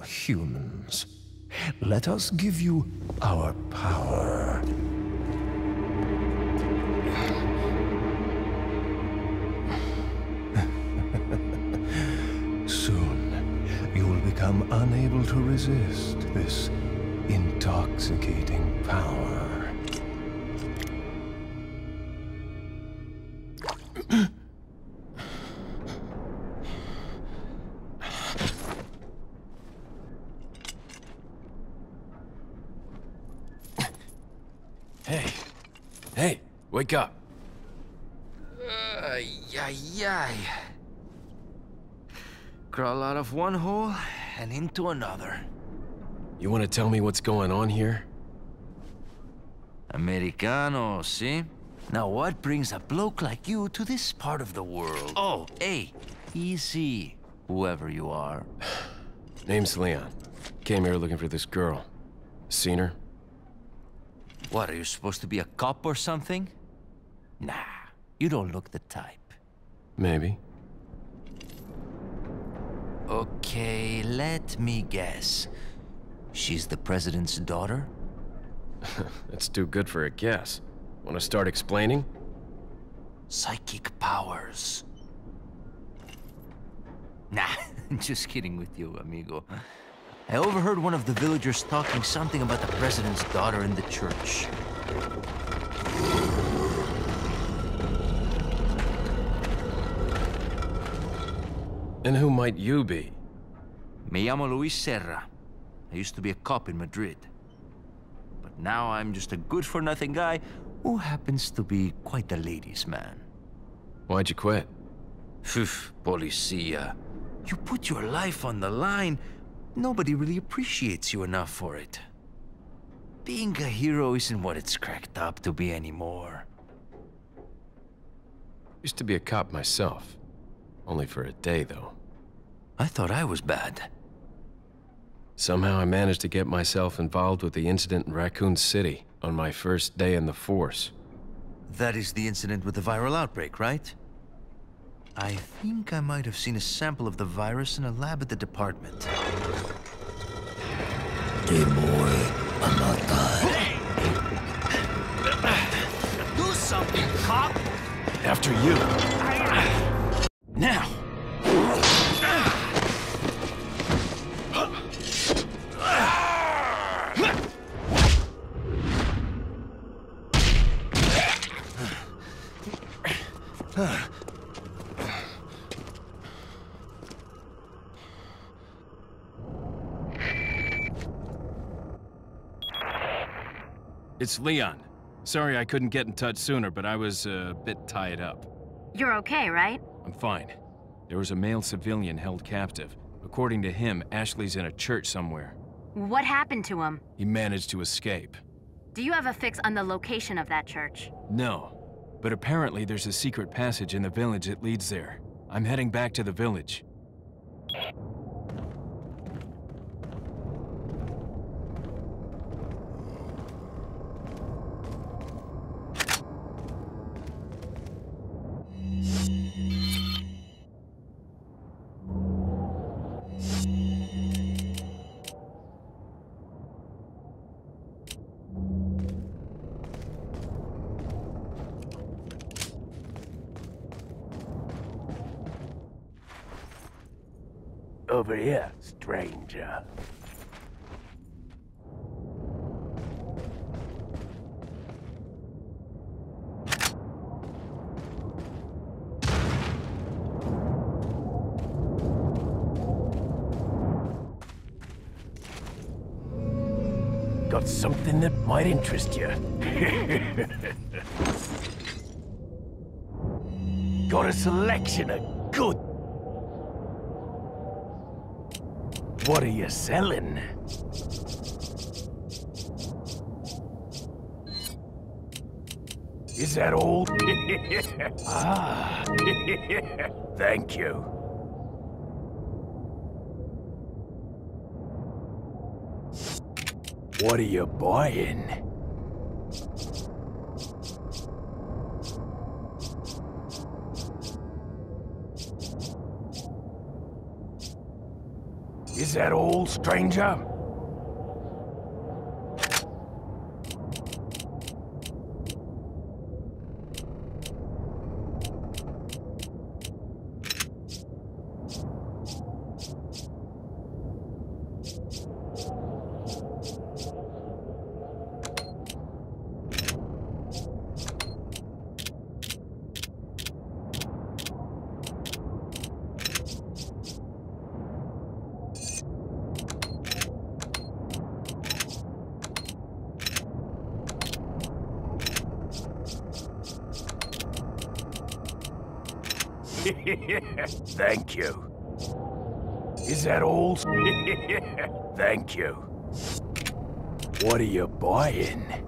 humans. Let us give you our power. Soon, you will become unable to resist this intoxicating power. Wake up. Ay, ay, ay. Crawl out of one hole and into another. You want to tell me what's going on here? Americano, see? Now what brings a bloke like you to this part of the world? Oh, hey, easy, whoever you are. Name's Leon. Came here looking for this girl. Seen her? What, are you supposed to be a cop or something? Nah, you don't look the type. Maybe. Okay, let me guess. She's the president's daughter? That's too good for a guess. Want to start explaining? Psychic powers. Nah, just kidding with you, amigo. I overheard one of the villagers talking something about the president's daughter in the church. And who might you be? Me llamo Luis Sera. I used to be a cop in Madrid. But now I'm just a good-for-nothing guy who happens to be quite a ladies' man. Why'd you quit? Phew, policia. You put your life on the line, nobody really appreciates you enough for it. Being a hero isn't what it's cracked up to be anymore. Used to be a cop myself. Only for a day, though. I thought I was bad. Somehow I managed to get myself involved with the incident in Raccoon City on my first day in the force. That is the incident with the viral outbreak, right? I think I might have seen a sample of the virus in a lab at the department. Hey boy, I'm not Do something, cop! After you. Now! It's Leon. Sorry I couldn't get in touch sooner, but I was uh, a bit tied up. You're okay, right? I'm fine. There was a male civilian held captive. According to him, Ashley's in a church somewhere. What happened to him? He managed to escape. Do you have a fix on the location of that church? No, but apparently there's a secret passage in the village that leads there. I'm heading back to the village. Over here, stranger. Got something that might interest you. Got a selection of What are you selling? Is that all? ah, thank you. What are you buying? That all, stranger? Thank you. Is that all? Thank you. What are you buying?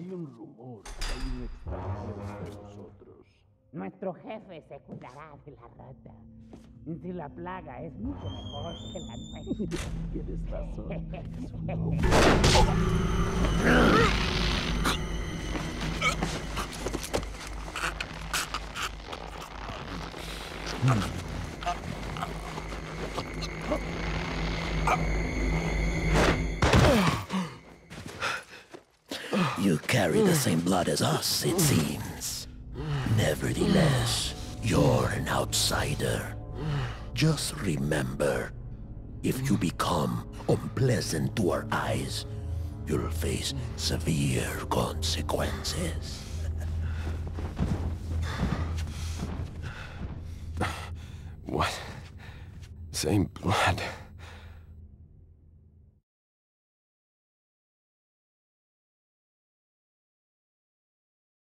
Hay un rumor, hay un extranjero entre nosotros. Nuestro jefe se cuidará de la rata. Si la plaga es mucho mejor que la nuestra. Tienes razón. You carry the same blood as us, it seems. Nevertheless, you're an outsider. Just remember, if you become unpleasant to our eyes, you'll face severe consequences. What? Same blood.